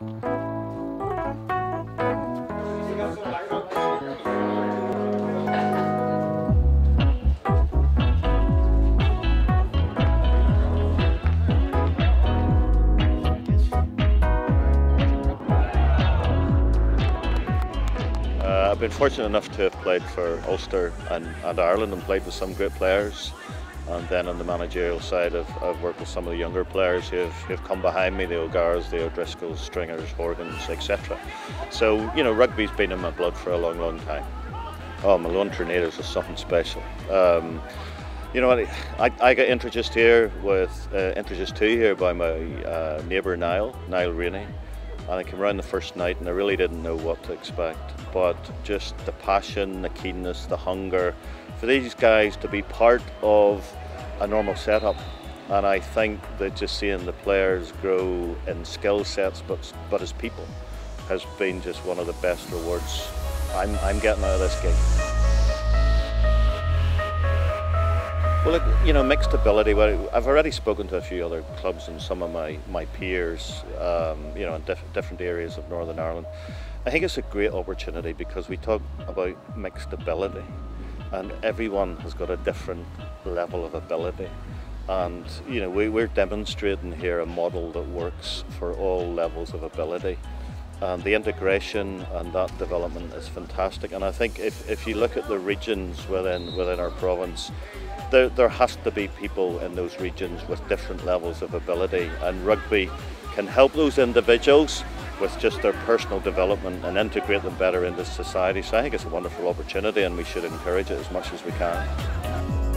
Uh, I've been fortunate enough to have played for Ulster and, and Ireland and played with some great players. And then on the managerial side, I've, I've worked with some of the younger players who have, who have come behind me, the O'Garas, the O'Driscolls, Stringers, Horgans, etc. So, you know, rugby's been in my blood for a long, long time. Oh, Malone Tornadoes is something special. Um, you know, I, I got introduced here with, uh, introduced to here by my uh, neighbour Niall, Niall Rainey. And I came around the first night and I really didn't know what to expect. But just the passion, the keenness, the hunger for these guys to be part of a normal setup. And I think that just seeing the players grow in skill sets, but, but as people, has been just one of the best rewards I'm, I'm getting out of this gig. Well, look, you know, mixed ability. Well, I've already spoken to a few other clubs and some of my, my peers, um, you know, in diff different areas of Northern Ireland. I think it's a great opportunity because we talk about mixed ability and everyone has got a different level of ability. And, you know, we, we're demonstrating here a model that works for all levels of ability and the integration and that development is fantastic. And I think if, if you look at the regions within within our province, there, there has to be people in those regions with different levels of ability, and rugby can help those individuals with just their personal development and integrate them better into society. So I think it's a wonderful opportunity, and we should encourage it as much as we can.